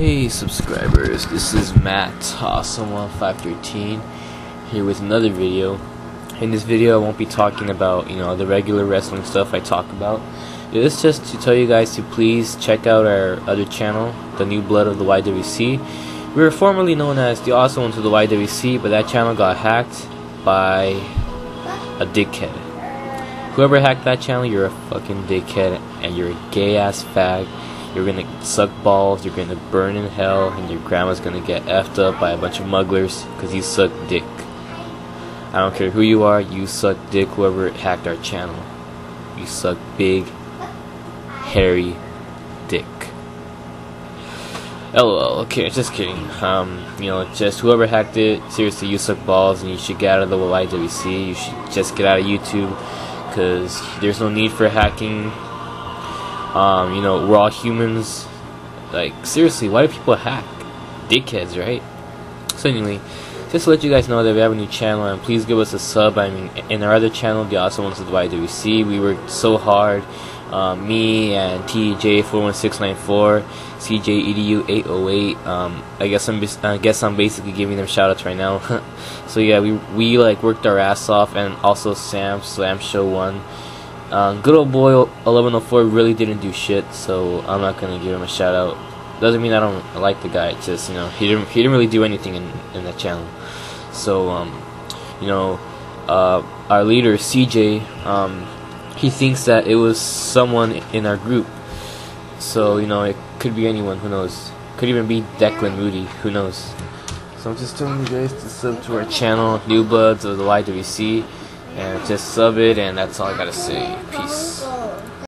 Hey subscribers, this is Matt Awesome1513 here with another video. In this video I won't be talking about, you know, the regular wrestling stuff I talk about. This is just to tell you guys to please check out our other channel, The New Blood of the YWC. We were formerly known as The Awesome Ones of the YWC, but that channel got hacked by a dickhead. Whoever hacked that channel, you're a fucking dickhead and you're a gay ass fag you're gonna suck balls, you're gonna burn in hell, and your grandma's gonna get effed up by a bunch of mugglers because you suck dick. I don't care who you are, you suck dick, whoever hacked our channel. You suck big, hairy dick. LOL, okay, just kidding. Um, you know, just whoever hacked it, seriously, you suck balls and you should get out of the YWC. You should just get out of YouTube because there's no need for hacking um, you know, we're all humans. Like, seriously, why do people hack? Dickheads, right? So anyway, just to let you guys know that we have a new channel, and please give us a sub. I mean, in our other channel, the Awesome Ones of the YWC, we worked so hard. Um, me and TJ41694, CJEDU808. Um, I guess I'm I guess I'm basically giving them shoutouts right now. so yeah, we we like worked our ass off, and also Sam Slam Show One. Um, good old boy 1104 really didn't do shit, so I'm not gonna give him a shout out. Doesn't mean I don't like the guy. It's just you know he didn't he didn't really do anything in in that channel. So um, you know, uh, our leader CJ, um, he thinks that it was someone in our group. So you know it could be anyone. Who knows? Could even be Declan Moody. Who knows? So I'm just telling you guys to sub to our channel, New Bloods of the YWC and just sub it, and that's all I gotta say. Peace.